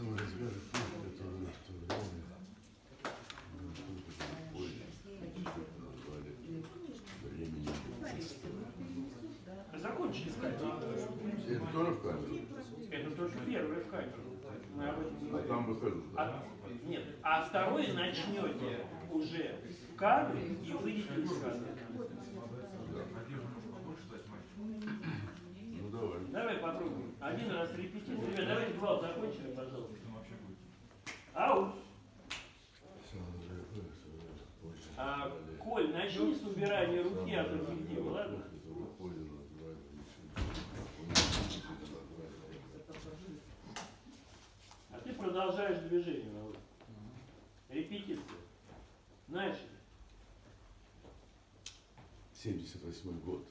Самый разгар эпохи, который в то время был только позже, назвали временем Закончили. Это тоже в камеру? Это только первое в камеру. Мы об этом А там выхожу, да? А, нет, а второе начнете уже в кадре и выйдете из кадра. Ну давай. Давай попробуем. Один раз репетируем. Ребят, давайте глав закончили, пожалуйста. Ау! А, Коль, начни с убирания руки от объектива, ладно? А ты продолжаешь движение, Володь. Репетиция. Начали. 78 год.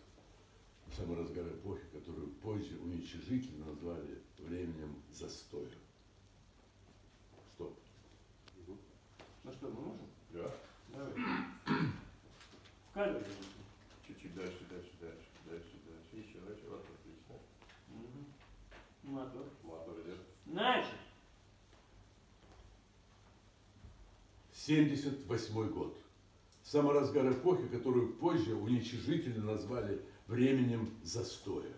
Самый разгар эпохи, которую позже уничижительно назвали временем застоя. Стоп. Ну что, мы можем? Да. Давай. В кадре. Чуть-чуть дальше, дальше, дальше, дальше, дальше. Еще, дальше. Вот, отлично. Угу. Мотор. Мотор идет. Начали. 78 год. Самый разгар эпохи, которую позже уничижительно назвали временем застоя.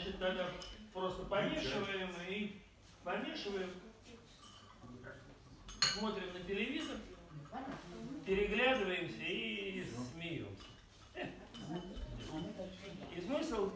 Значит, тогда просто помешиваем и помешиваем. Смотрим на телевизор, переглядываемся и смеемся. И смысл